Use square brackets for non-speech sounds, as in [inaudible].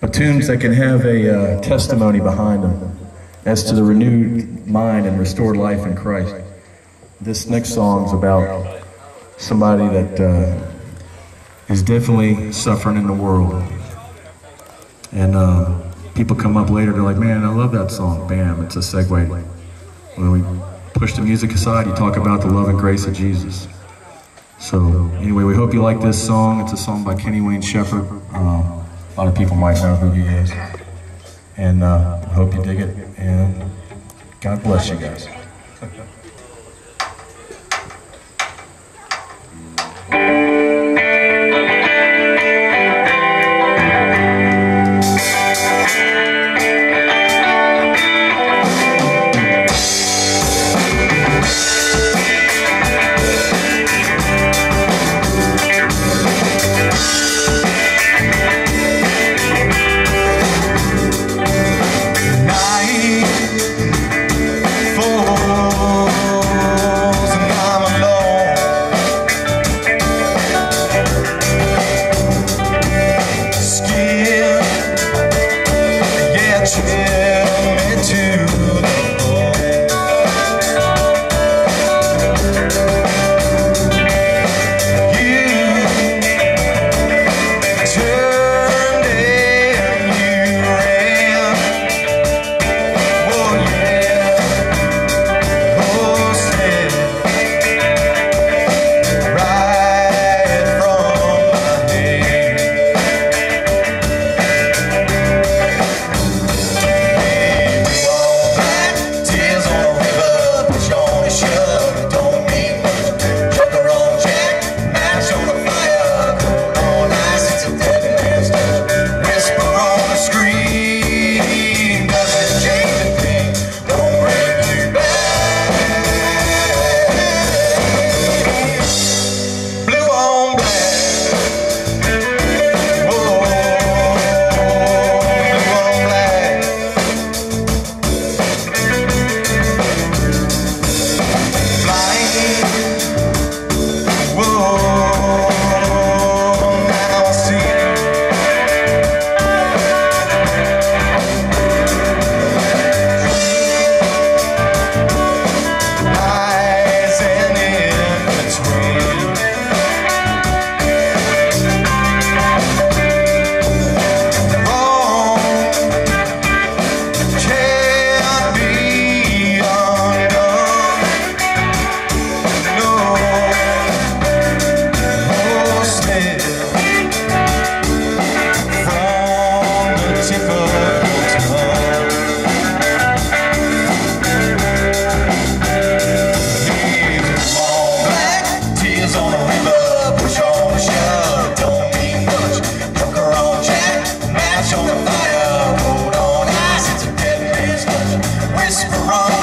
but tunes that can have a uh, testimony behind them as to the renewed mind and restored life in Christ. This next song is about somebody that uh, is definitely suffering in the world. And uh, people come up later, they're like, man, I love that song. Bam, it's a segue. When we push the music aside, you talk about the love and grace of Jesus. So anyway, we hope you like this song. It's a song by Kenny Wayne Shepherd. Uh, a lot of people might know who he is. And uh, I hope you dig it. And God bless you guys. [laughs] te Esperanza.